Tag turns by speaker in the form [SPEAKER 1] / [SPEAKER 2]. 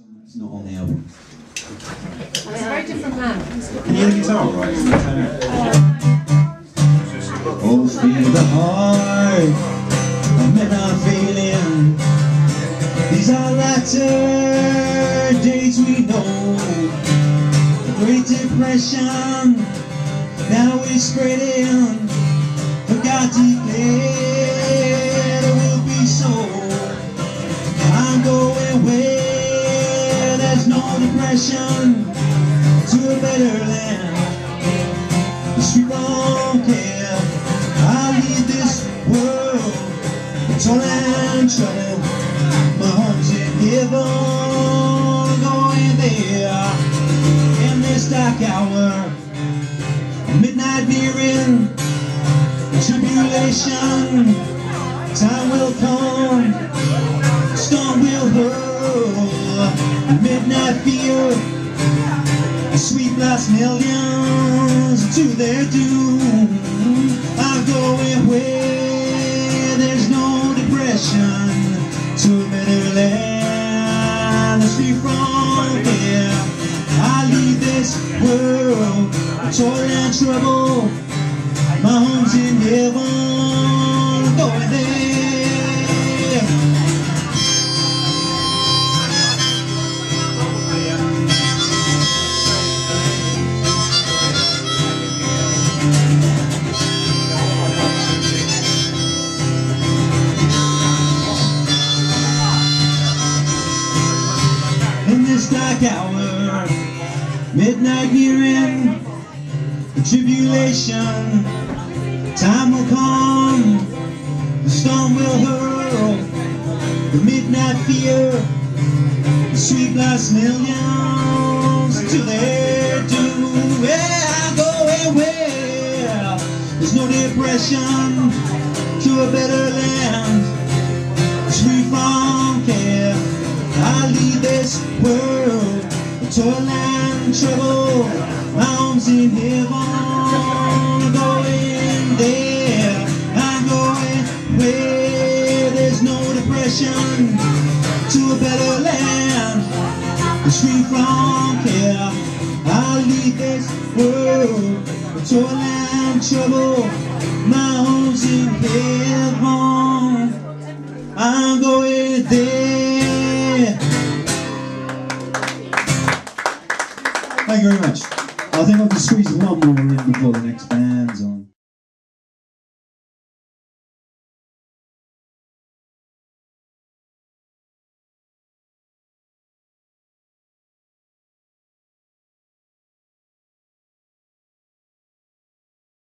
[SPEAKER 1] that's not on the album.
[SPEAKER 2] It's a very different man.
[SPEAKER 1] Can you hear the guitar right? Oh, feel the heart, I'm not feeling. These are latter days we know. The Great Depression, now it's spreading. For God declared depression to a better land. Street won't care. I leave this world with all and trouble. My home's in heaven, going there in this dark hour. Midnight nearing, tribulation. Time will come, midnight fear. Sweet last millions to their doom. I'm going where there's no depression to a better land. Let's be from here. I leave this world with toil and trouble. My home's in heaven. I'm going there. Dark hour, midnight nearing, the tribulation, time will come, the storm will hurl, the midnight fear, the sweet last millions. To their doom. Yeah, I'm going where there's no depression to a better land, and trouble. Home's in heaven. I'm going there. I'm going where there's no depression to a better land. It's free from care. I'll leave this world with toil and trouble. My home's in heaven. I'm going there. I think I'll just squeeze one more in before the next band's on.